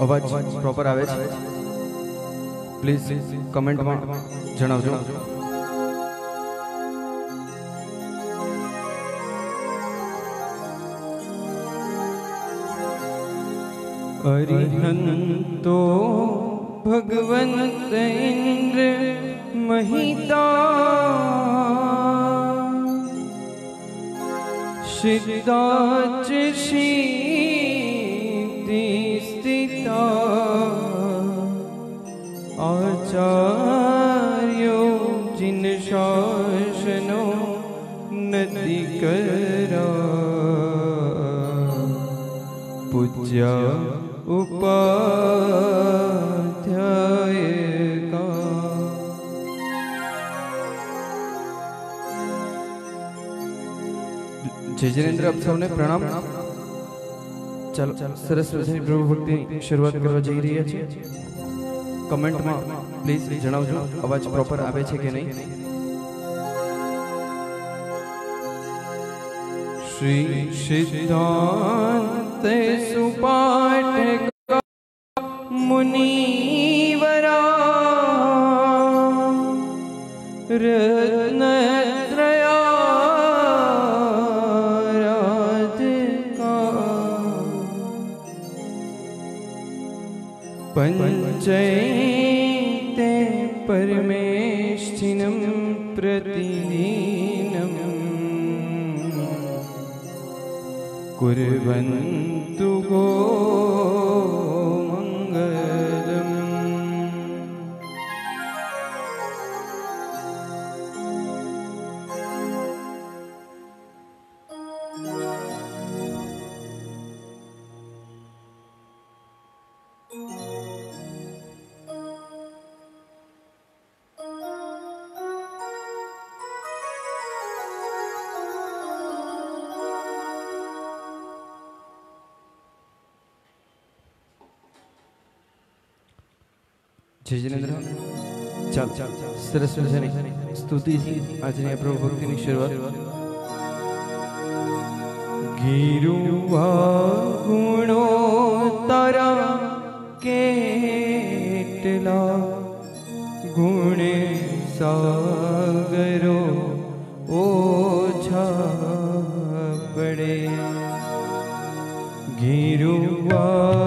અવાજ પ્રોપર આવે છે પ્લીઝ કમેન્ટમાં જણાવજો અરિહંતો ભગવંત ઇન્દ્ર મહિતા સિદ્ધાચ શ્રી જય જિનેન્દ્ર આપ સૌને પ્રણામ ચાલો સરસ મજાની પ્રભુ ભક્તિની શરૂઆત કરવા જઈ રહ્યા છીએ કમેન્ટમાં પ્લીઝ જણાવજો અવાજ પ્રોપર આવે છે કે નહીં શ્રી સિદ્ધાંત સુપાઠ कुर्वन्तु गो સરસ મજાની સ્તુતિથી આજની આ પ્રભુ ભક્તિની શરૂઆત ગીરુવા ગુણો તારા કેટલા ગુણે સાગરો ઓછા પડે ગીરુવા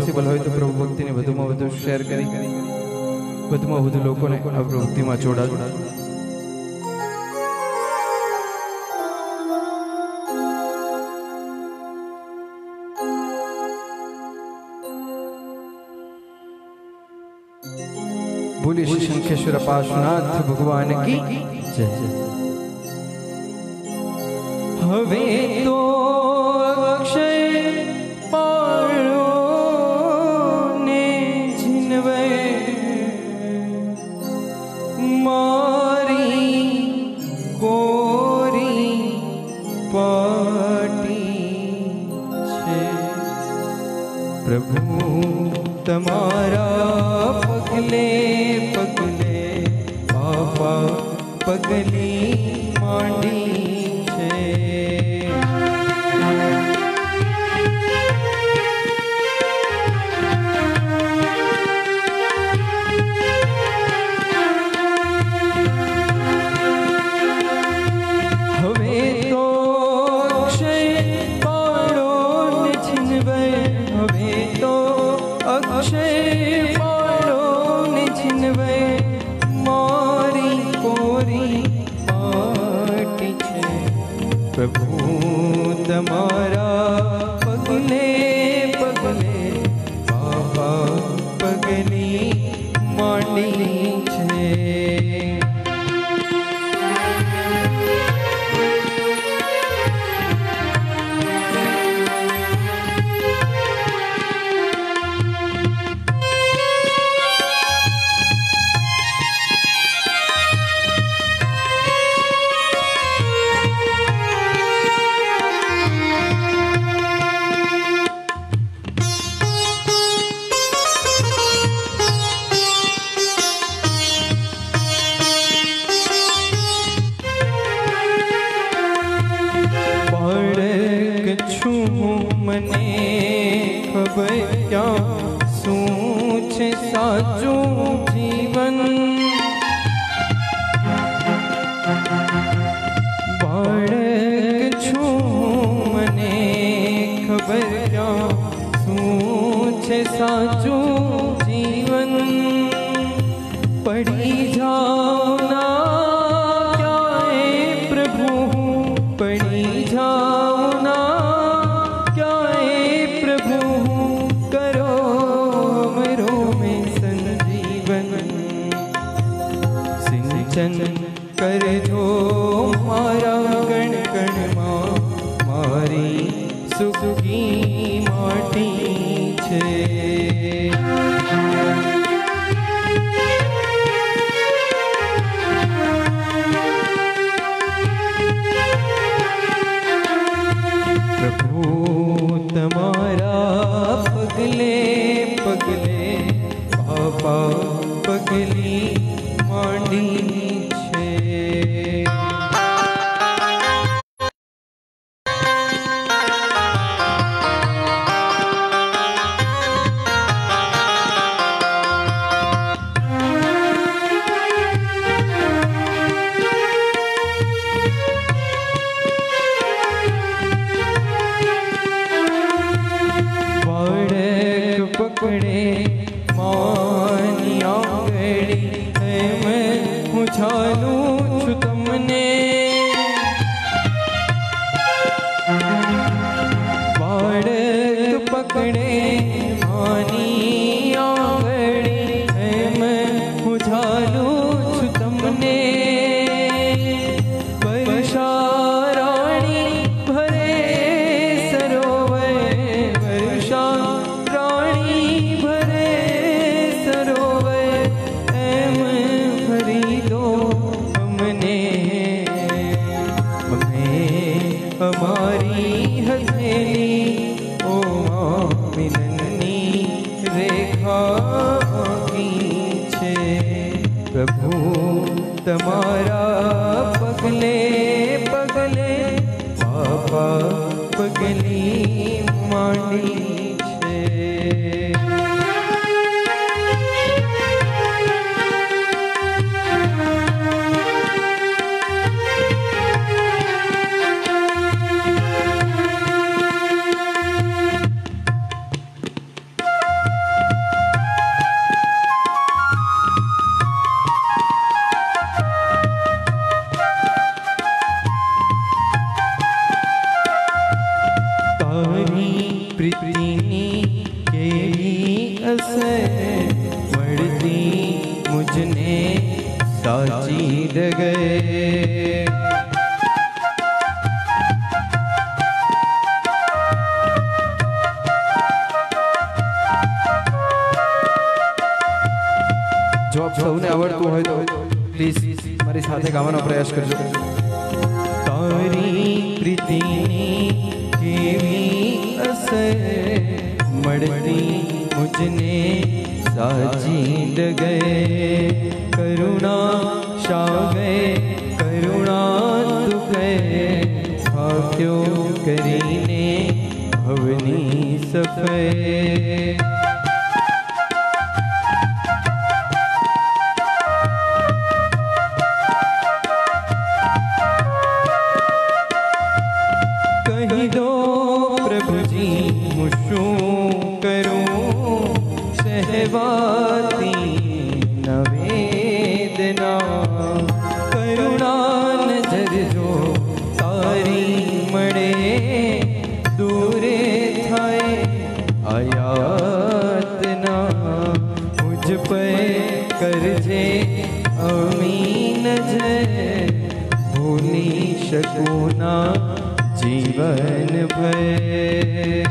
પોસિબલ હોય તો પ્રભુ ભક્તિને વધુમાં વધુ શેર કરી વધુમાં વધુ લોકોને આ પ્રવૃત્તિમાં જોડાજો बोले श्री शंखेश्वर पार्श्वनाथ भगवान की जय जय mucho luz. सकूँ जीवन भय।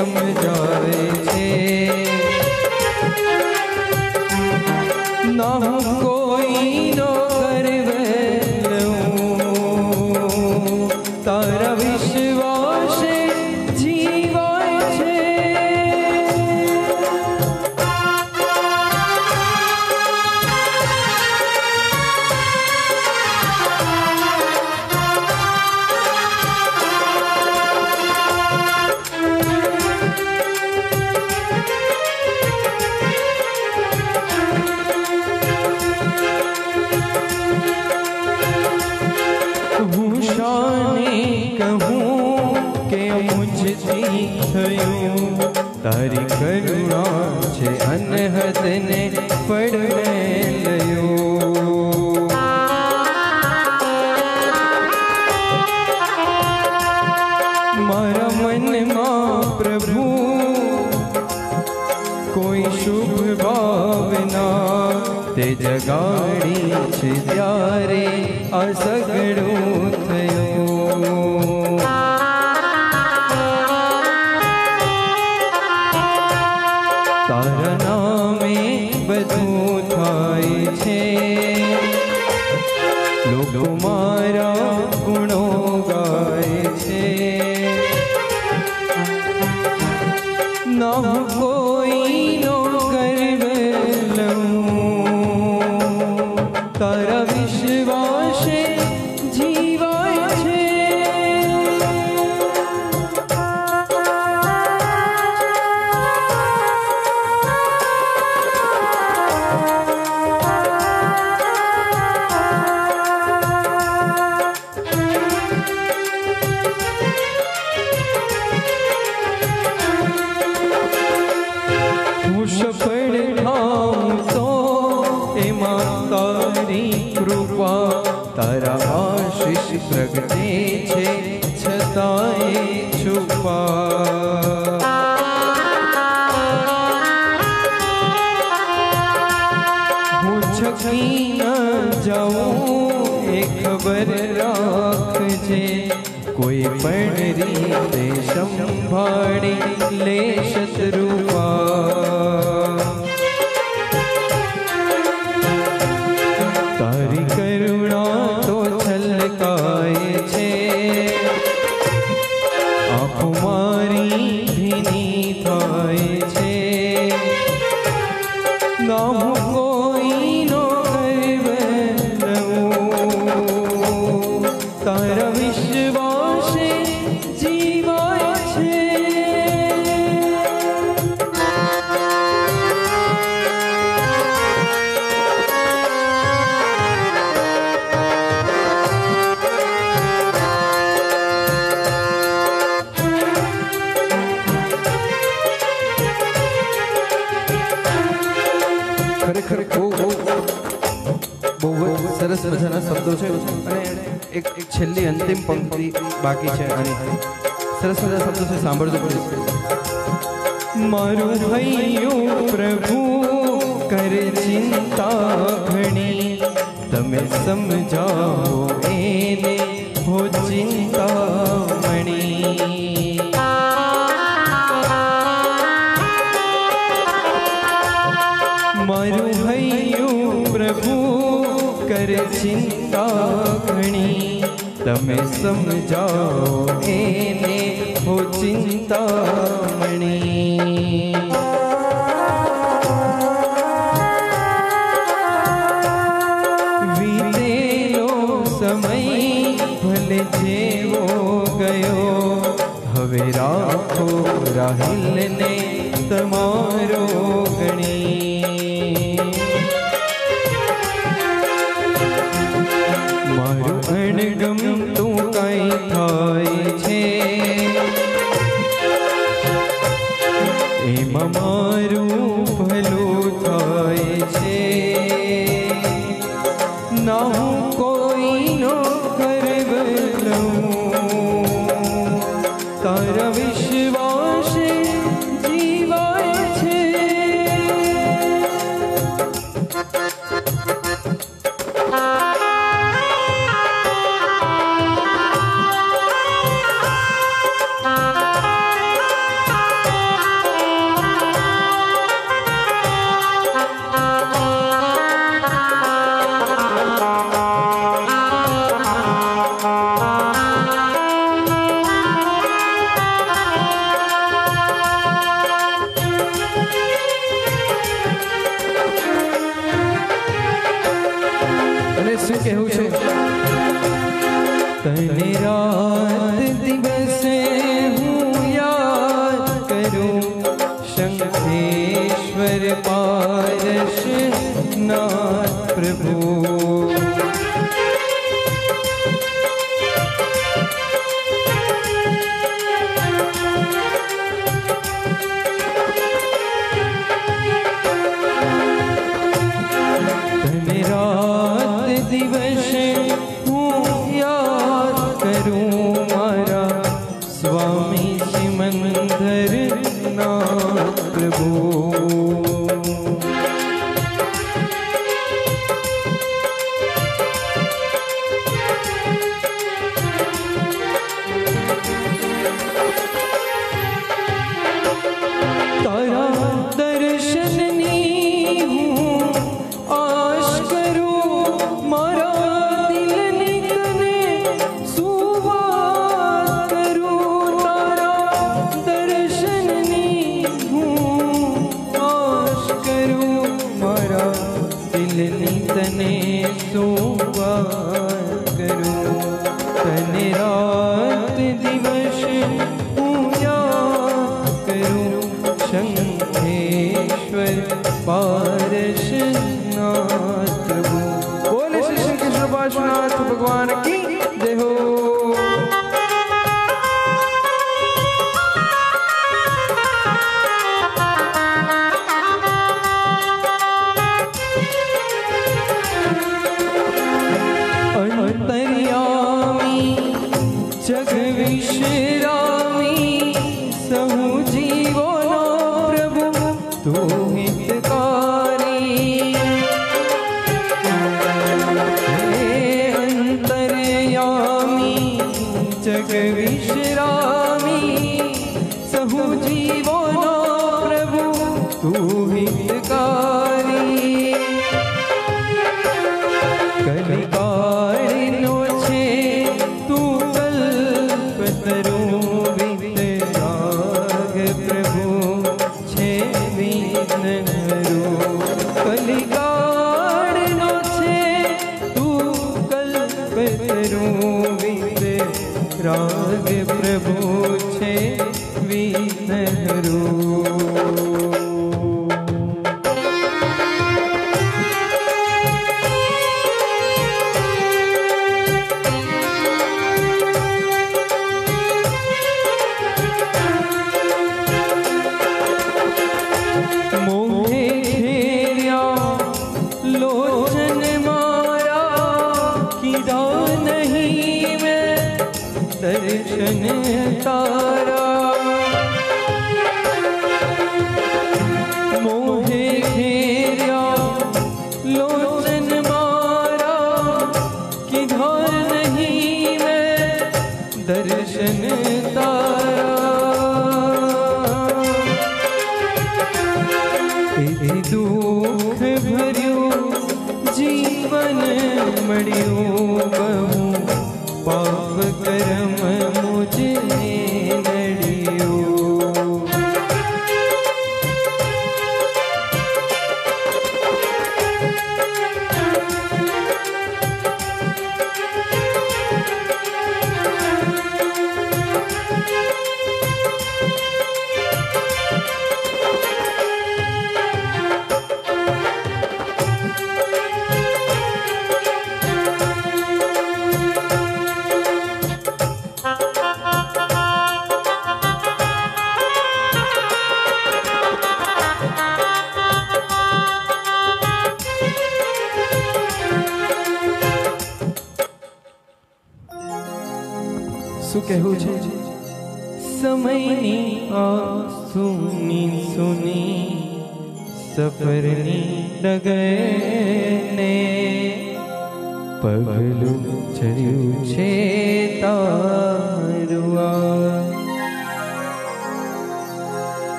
સમજાય છે बाकी छे अनि सरस सरस शब्दों से सांभरजो पर मारु भइयो प्रभु कर चिंता घणी तमे समझाओ एने हो चिंता समझाओ। एने हो चिंतामणि वीतेलो समय भले जेवो गयो। हवे राखो राहिल ने तमारो। que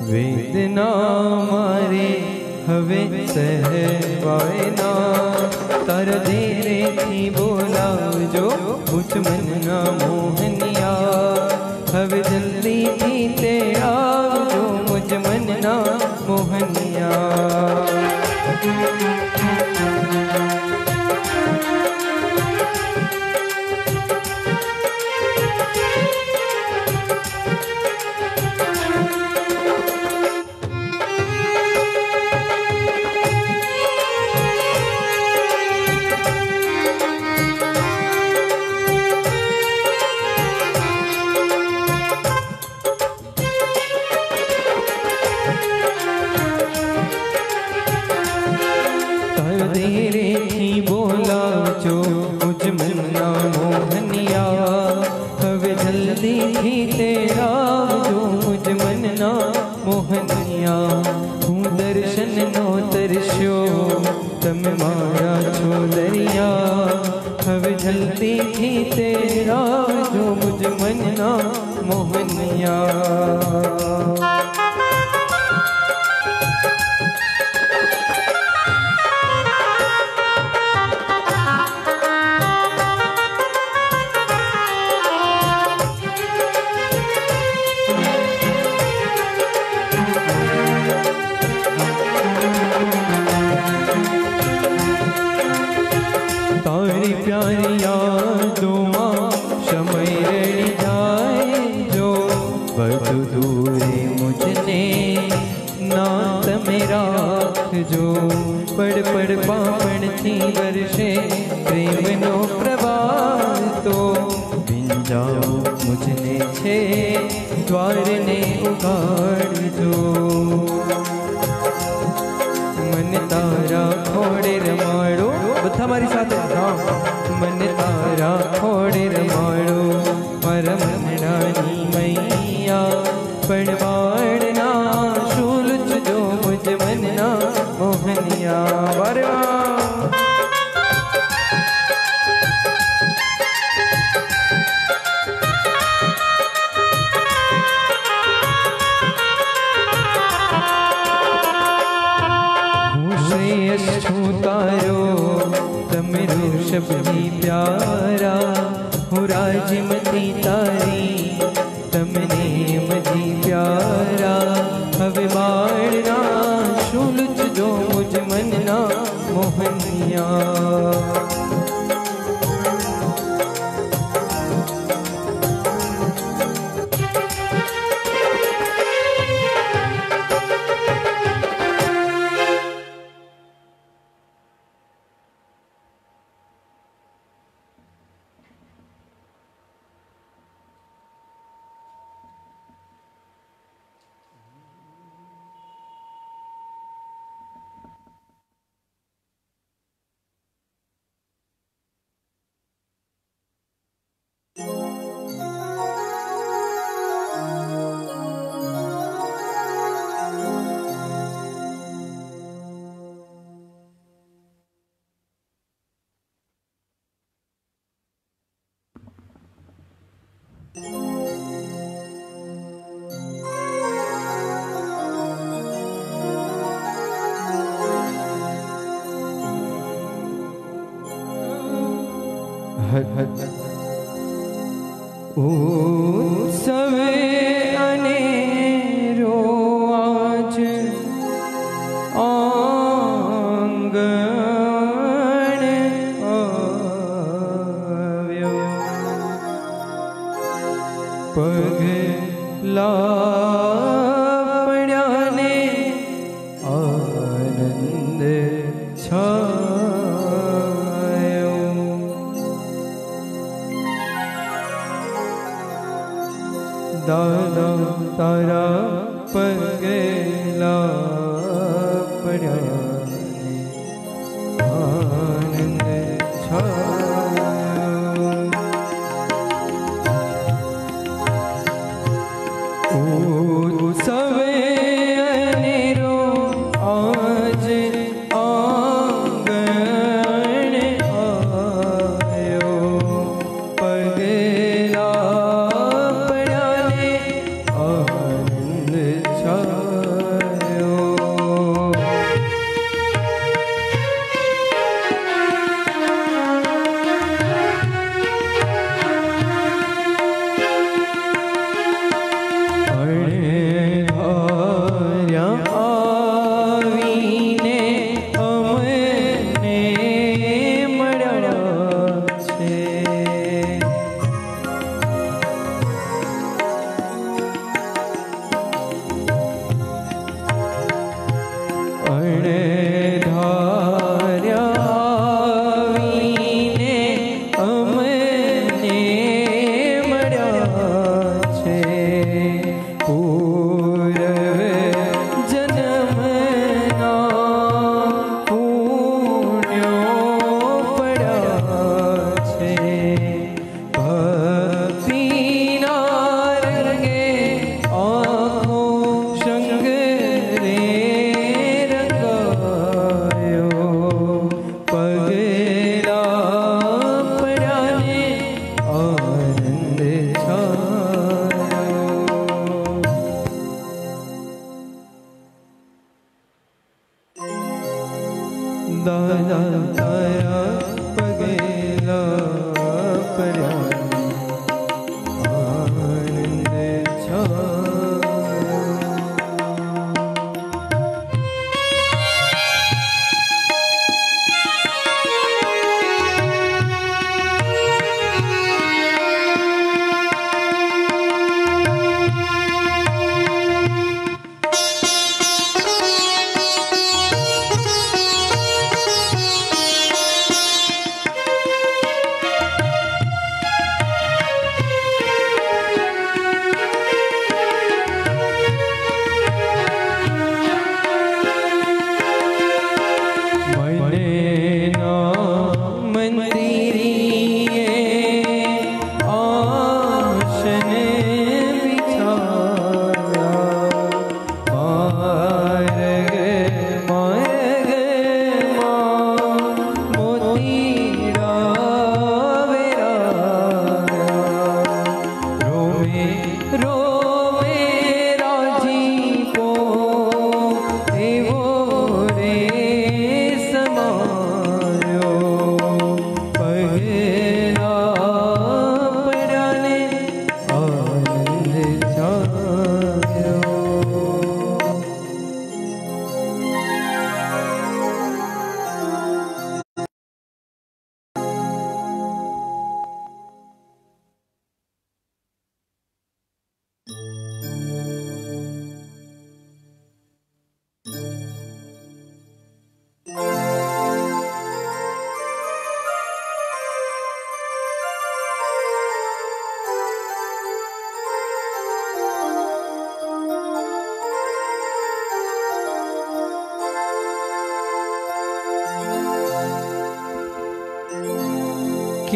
वेदना मारे, हवे सह ना तर देरे थी बोला जो कुछ मन ना मोहनिया। हवे जल्दी थी तेरा जो मुझ मन ना मोहनिया। मेरो शब्द प्यारा हो राज मती तारी, तमने मजी प्यारा। हवे बाड़ना शूलच जो मुझ मनना, मोहनिया।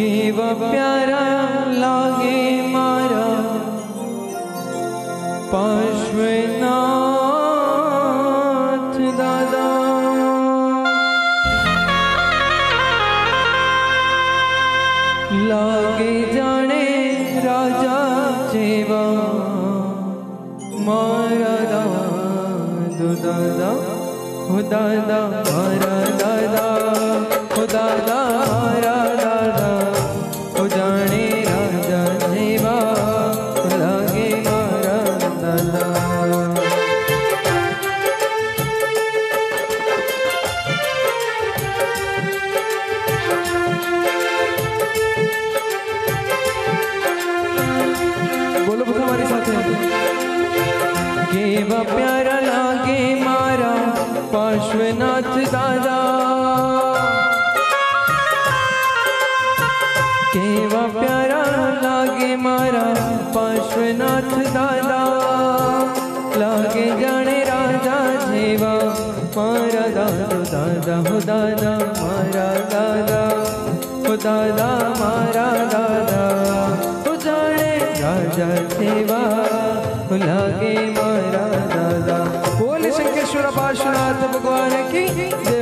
जीव प्यार दादा, मारा दादा। हो जाने राजा सेवा लागे मारा दादा। बोले शंकेश्वर पार्श्वनाथ, भगवान की जय।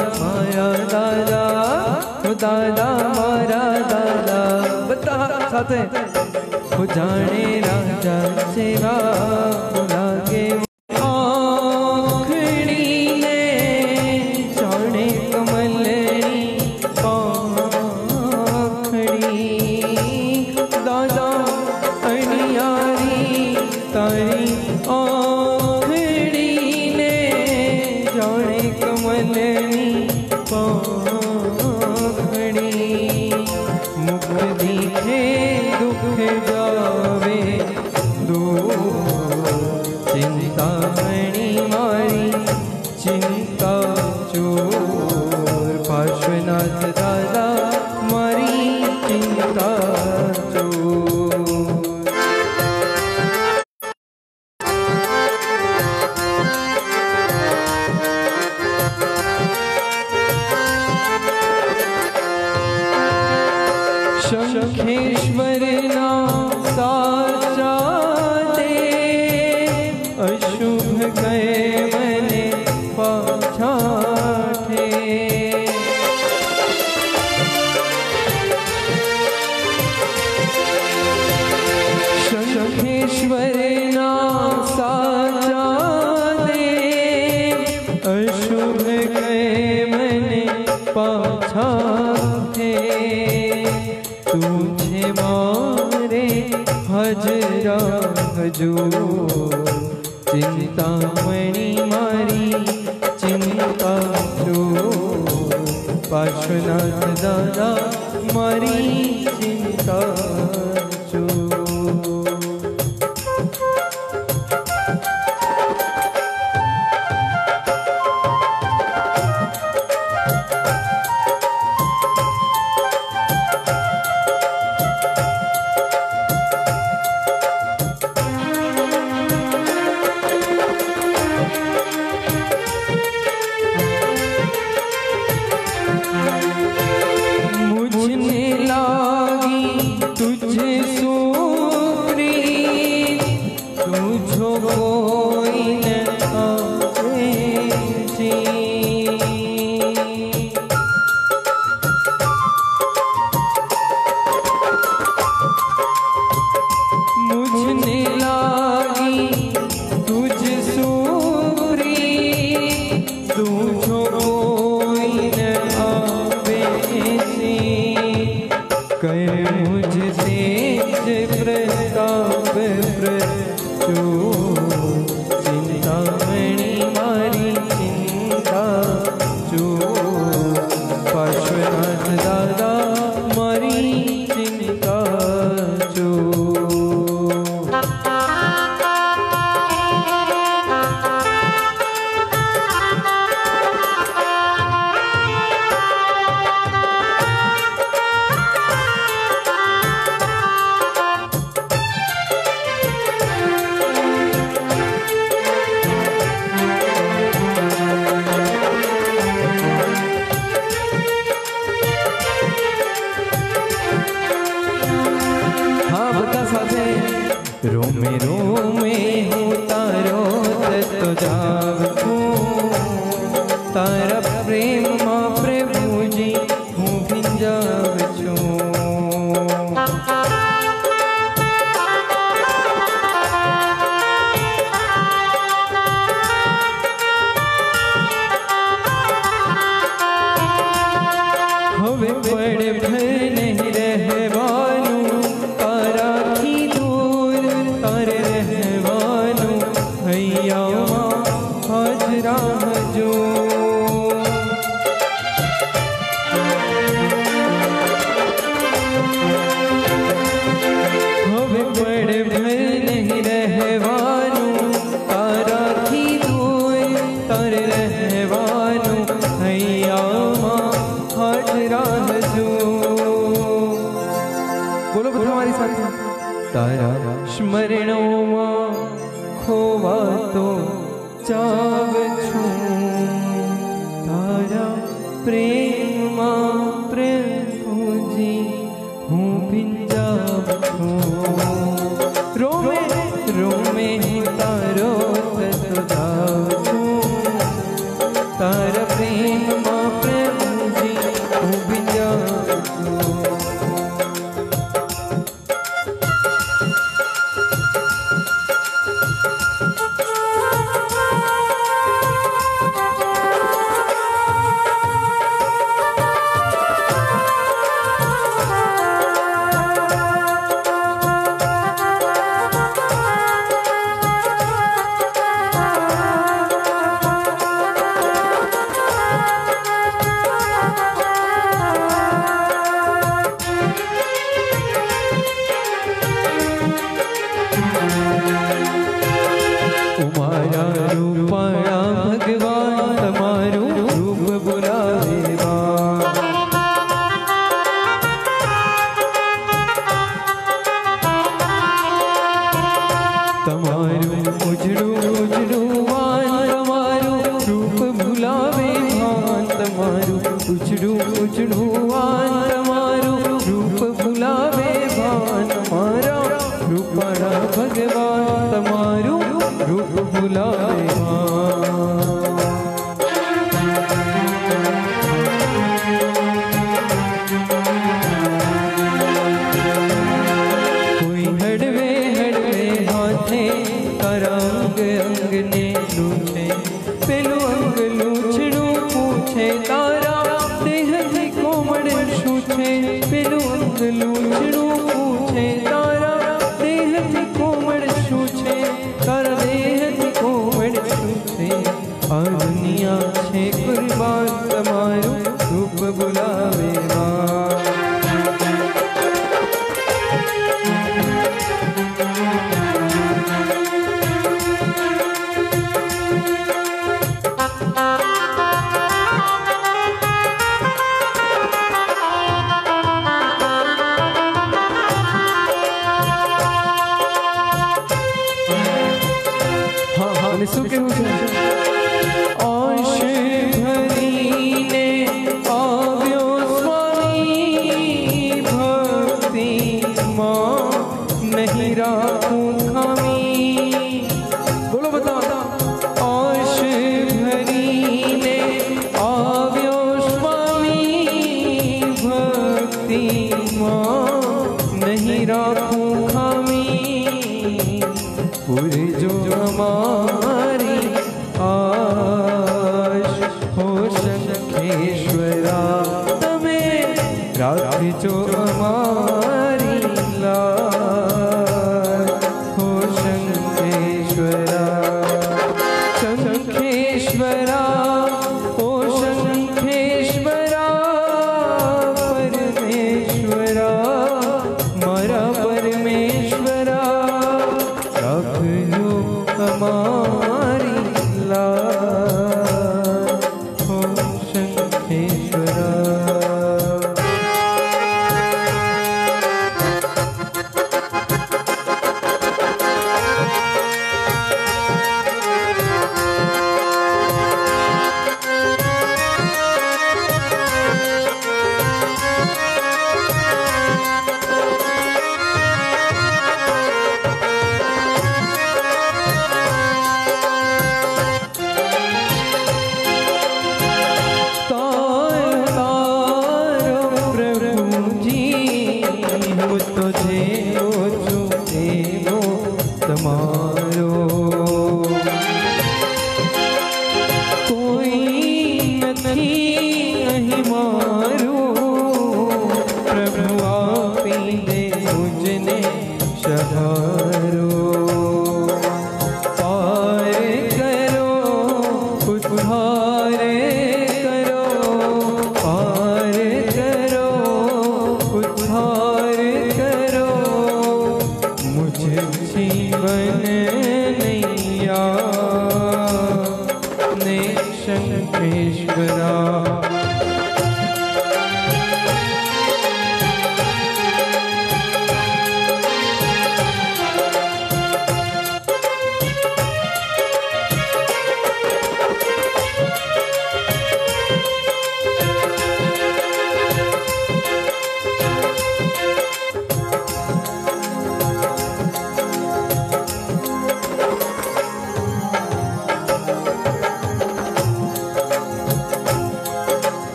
दादा मारा दादा। बता साथ हो। जाने राजा सेवा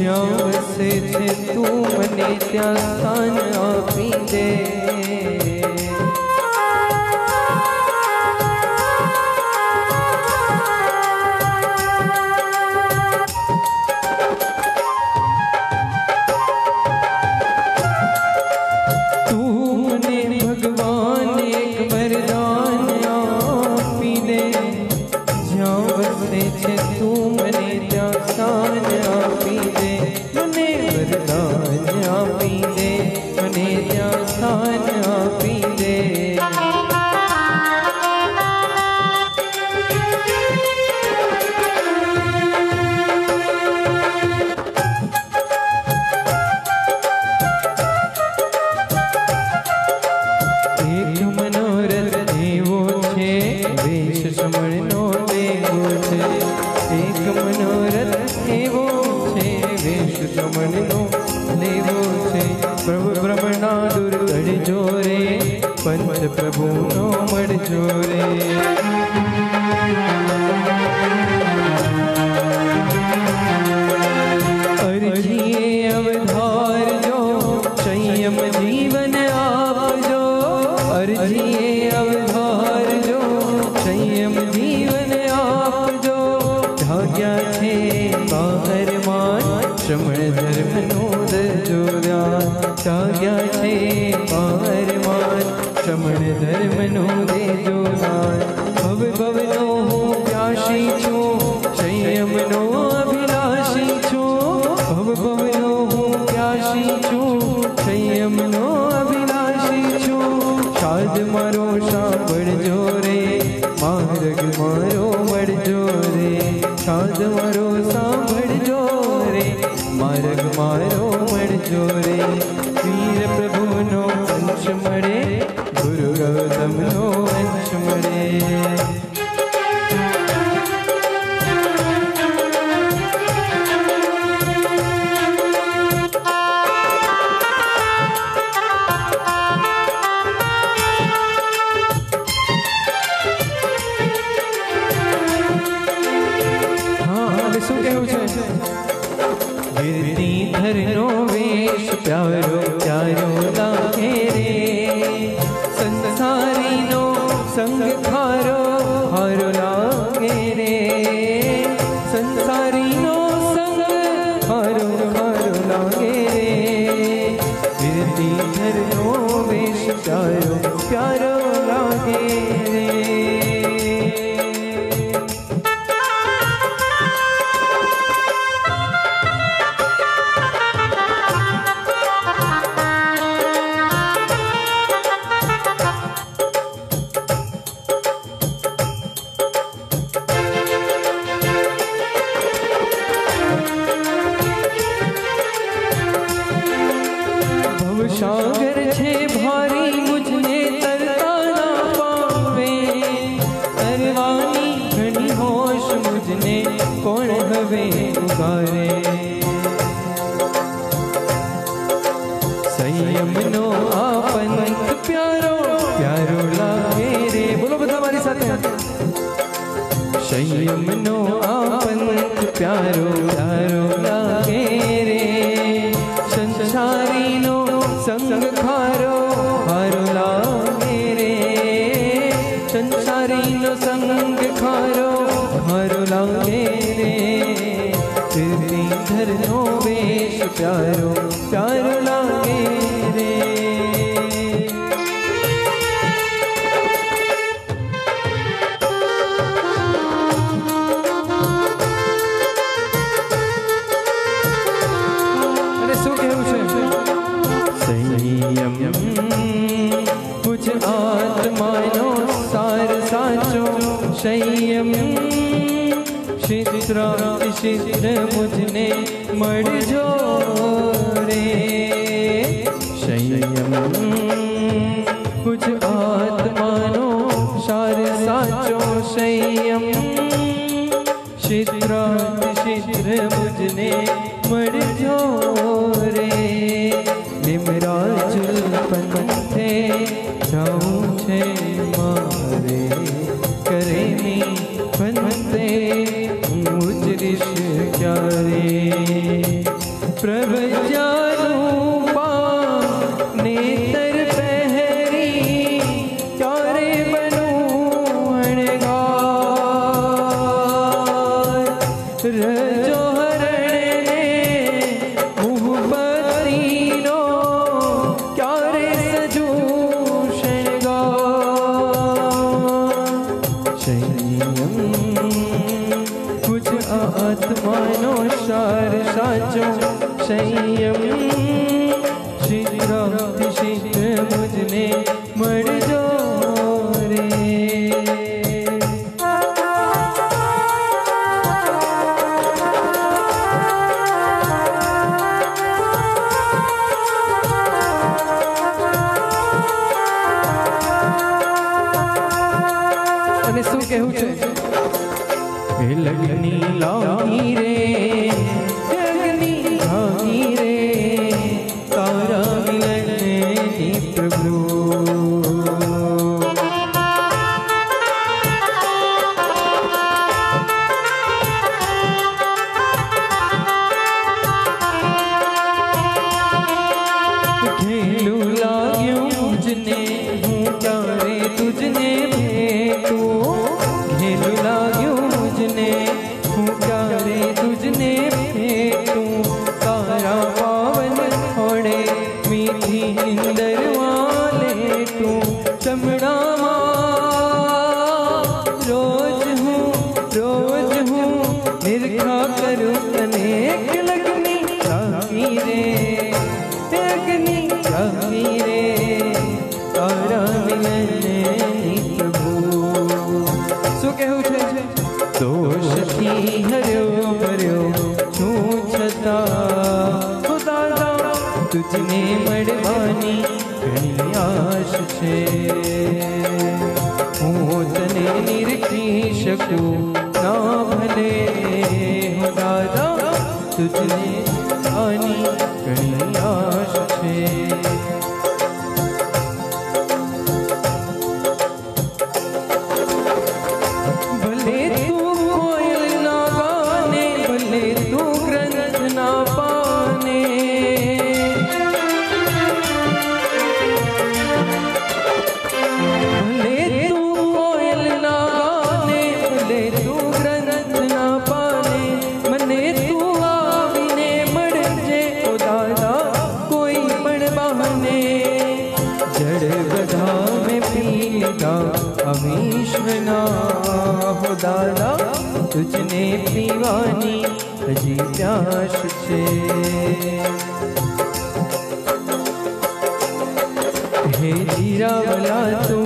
જ્યાં વસે છે તું મને ત્યાં સ્થાન આપી દે 曾经的 करना हो दादा तुझने पीवानी हजी प्यास से। हे जीरा वाला तू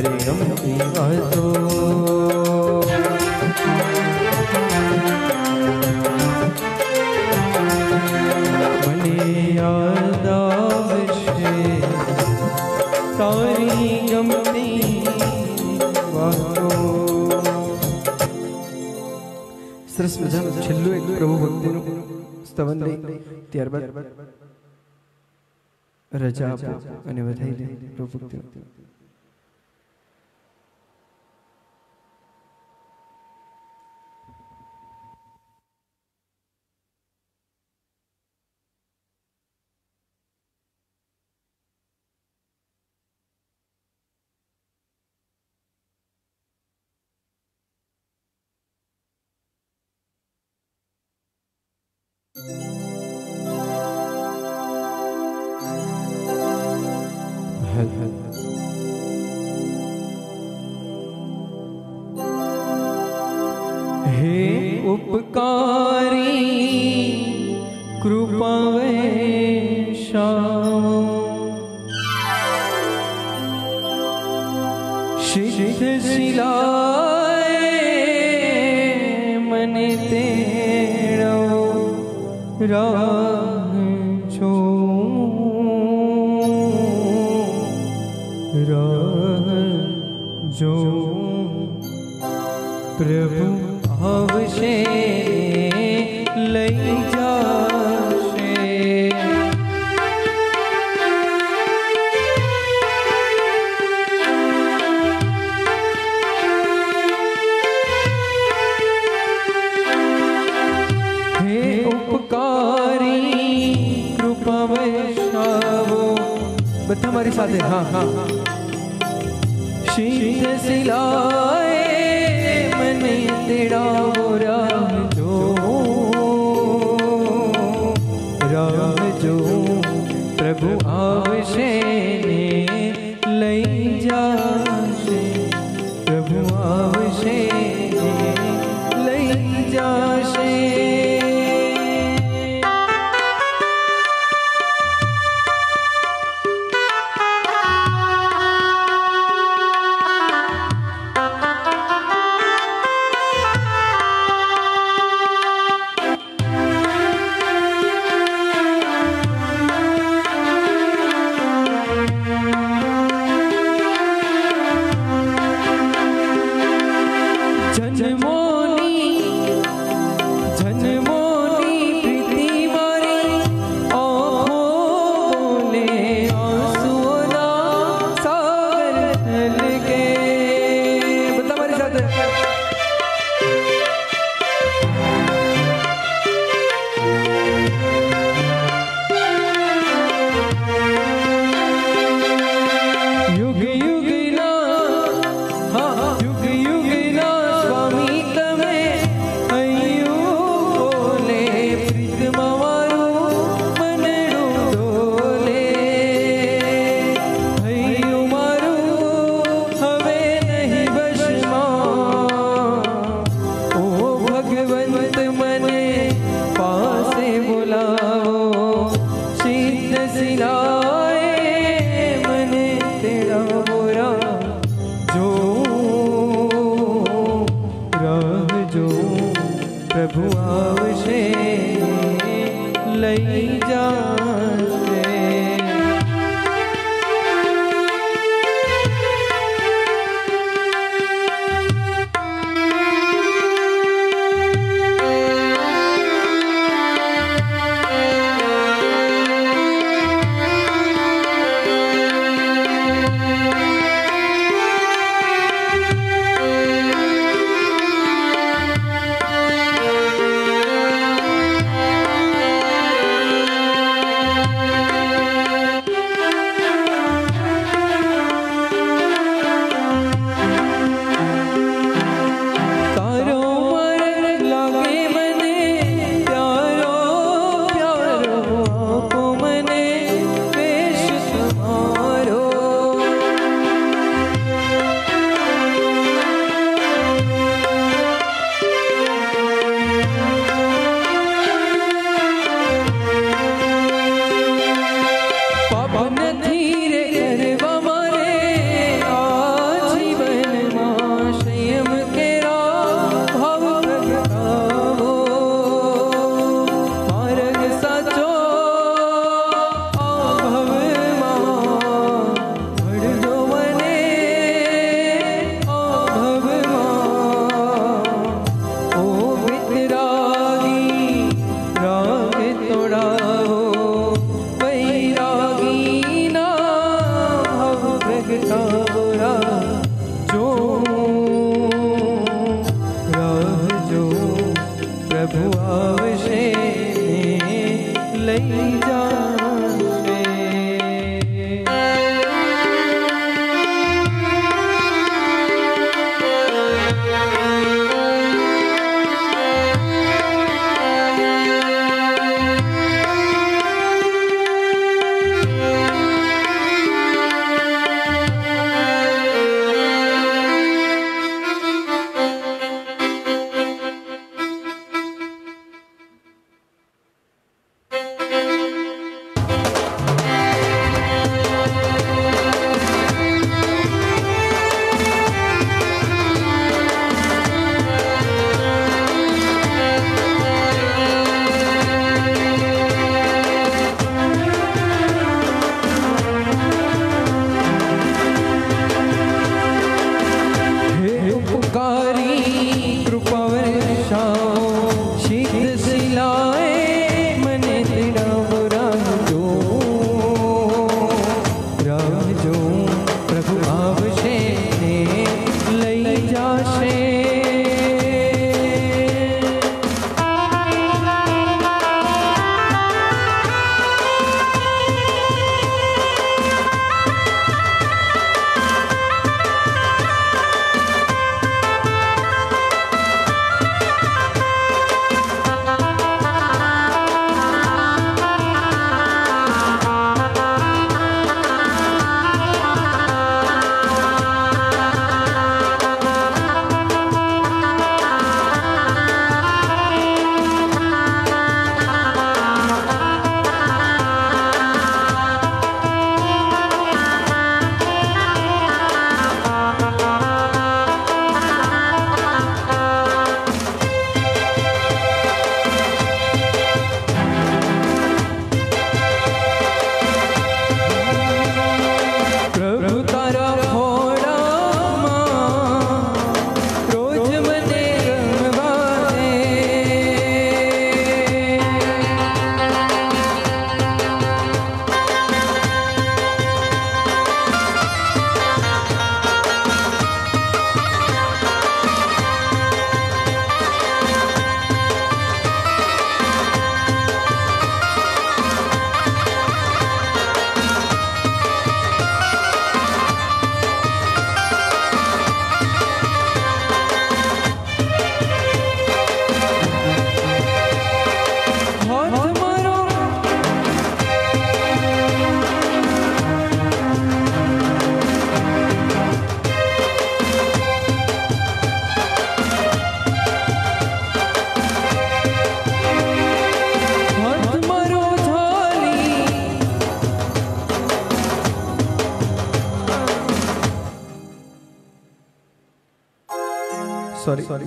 हरि ओम श्रीमतो મને યાદ આવશે તારી ગમતી વાતો સરસ મજાનું છેલ્લું એક પ્રભુ ભક્તિનું સ્તવન લઈ ત્યારબાદ રજા આપો અને વધાઈ દે પ્રભુ ભક્તિનું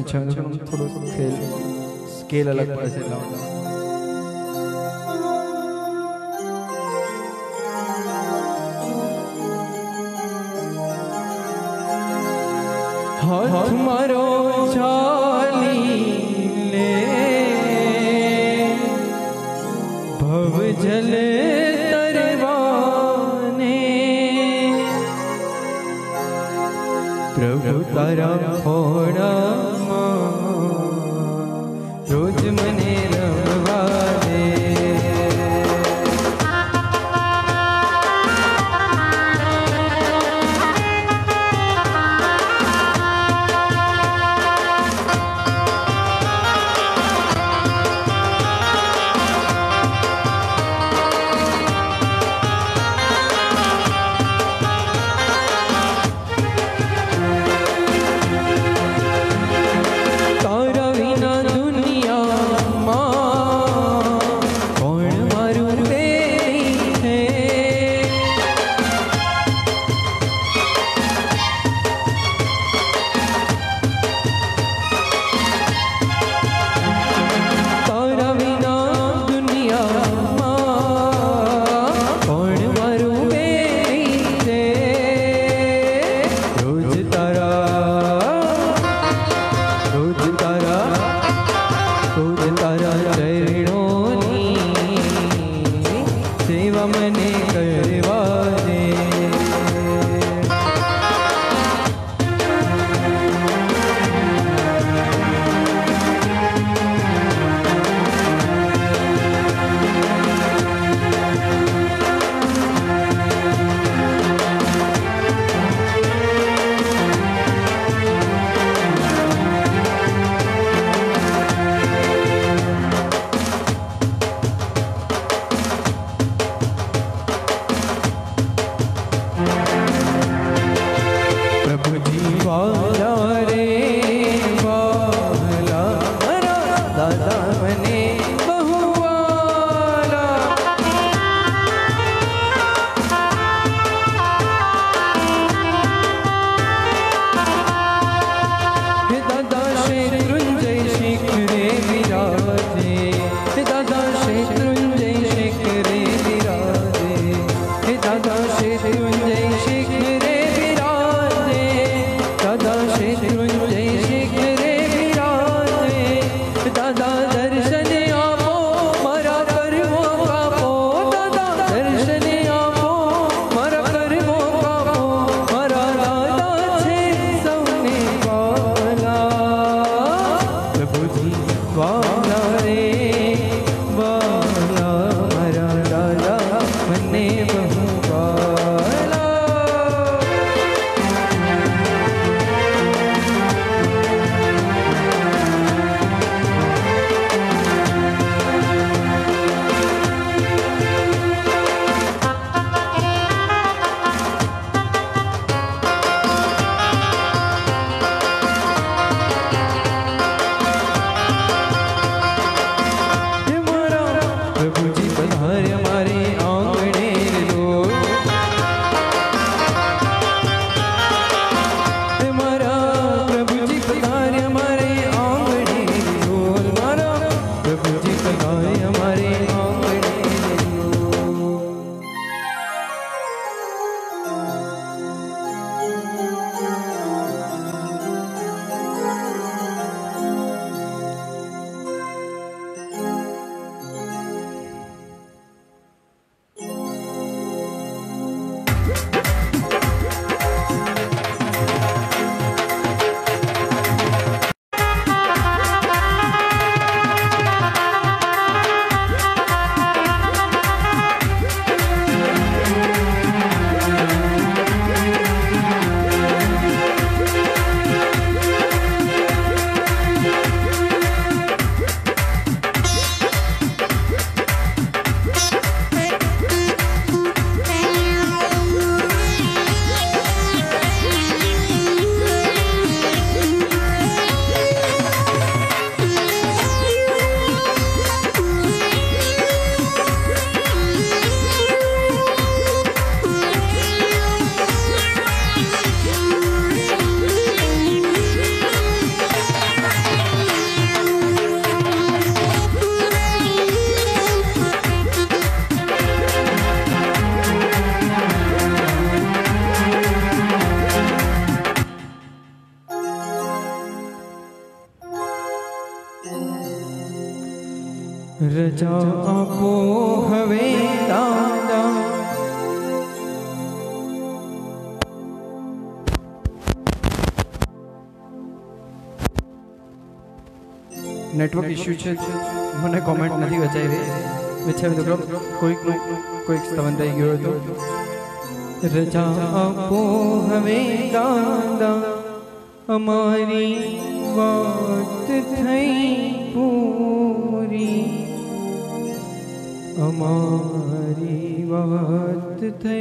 अच्छा फिर हम थोड़ा खेल स्केल अलग पर से लाओ। हाथ मारो શું છે મને કોમેન્ટ નથી વચાઈ રહી મિથ્યા મિત્રો કોઈકનો કોઈક સ્તવન થઈ ગયો હતો રજા આપો હવે દાદા અમારી વાત થઈ પૂરી અમારી વાત થઈ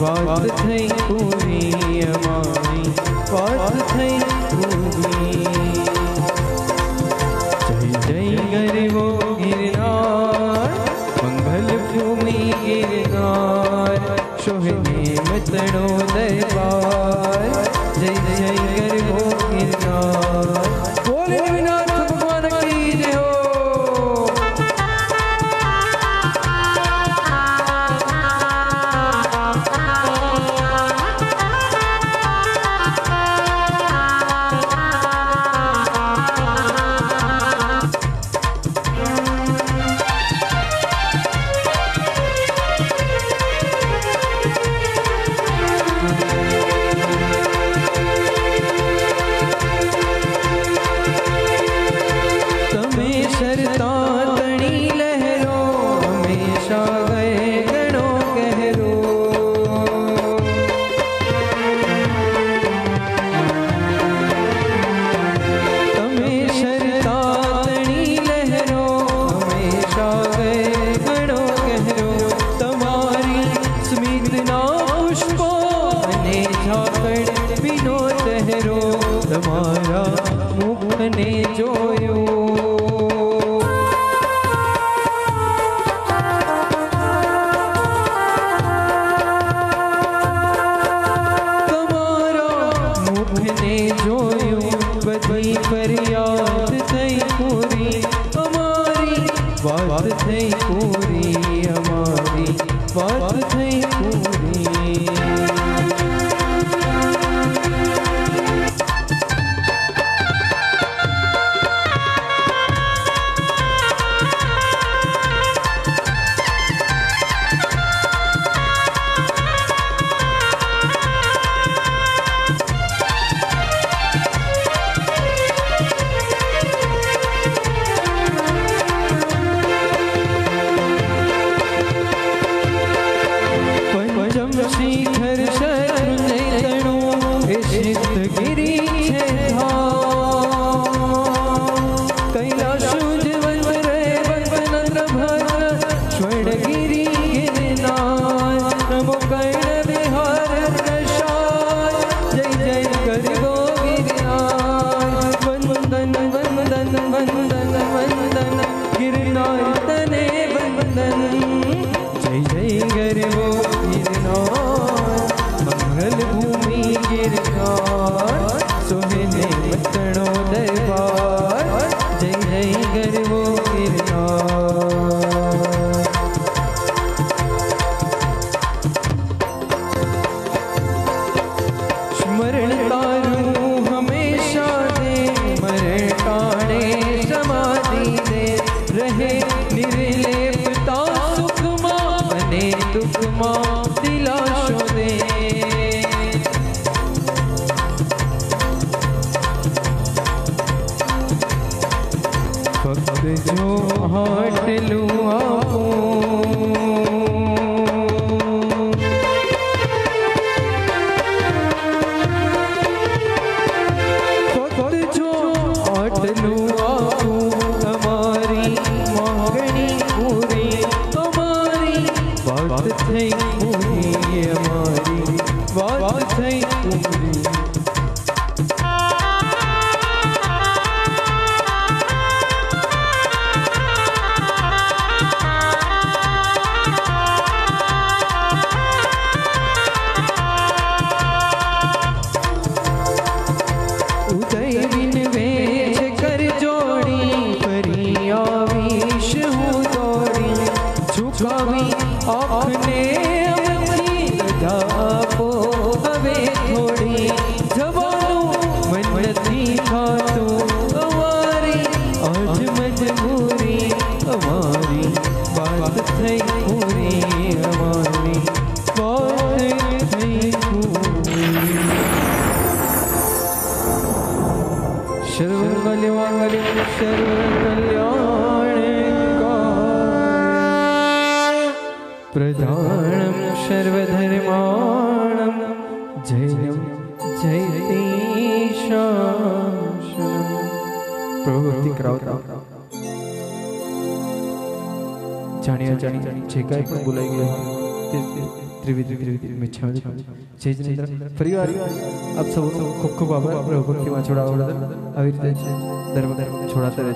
વાત થઈ પૂરી અમારી વાત થઈ પૂરી જય જય ગરીબો ગિરનાર મંગલ ભૂમિ ગિરનાર શોહે મતણો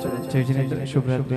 चरण चैचनेन्द्र शुभ्रत